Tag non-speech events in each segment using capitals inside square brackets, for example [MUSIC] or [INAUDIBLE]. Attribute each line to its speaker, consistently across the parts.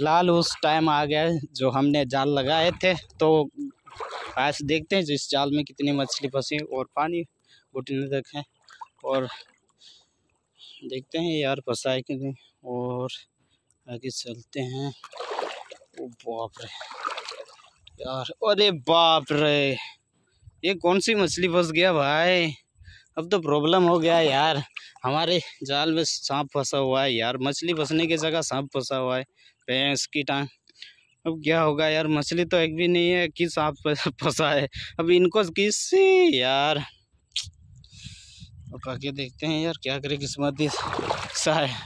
Speaker 1: फ़िलहाल उस टाइम आ गया जो हमने जाल लगाए थे। तो आज देखते हैं जो इस जाल में कितनी मछली फंसी और पानी घुटने तक है और देखते हैं यार फंसा है कि नहीं और आगे चलते हैं। ओ बाप रे। यार, अरे बाप रे। ये कौन सी मछली फंस गया भाई? अब तो प्रॉब्लम हो गया यार। हमारे जाल में सांप फंसा हुआ है यार। मछली फंसने की जगह सांप फंसा हुआ है। भैंस की टांग अब क्या होगा यार? मछली तो एक भी नहीं है कि सांप [LAUGHS] फंसा है। अब इनको किससे यार। अब आगे देखते हैं यार क्या करे किस्मत सा है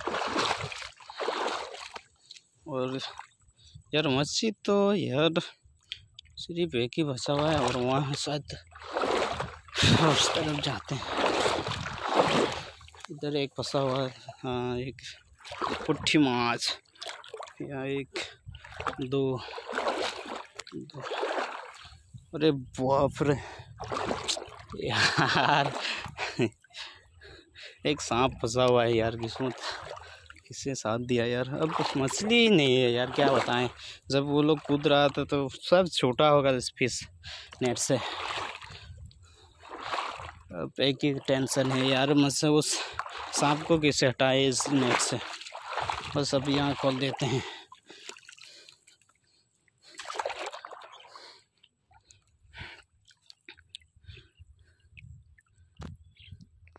Speaker 1: और यार मछली तो यार सिर्फ़ एक ही फंसा हुआ है और वहाँ शायद उस तरफ़ जाते हैं। इधर एक फंसा हुआ है। हाँ एक पुट्ठी माछ या एक दो, दो। अरे बाप रे यार। एक सांप फंसा हुआ है यार किस्मत। किसने साथ दिया यार? अब मछली ही नहीं है यार क्या बताएँ? जब वो लोग कूद रहा था तो सब छोटा होगा इस नेट से। अब एक ही टेंशन है यार मुझसे उस सांप को कैसे हटाए इस नेट से? बस अब यहाँ खोल देते हैं।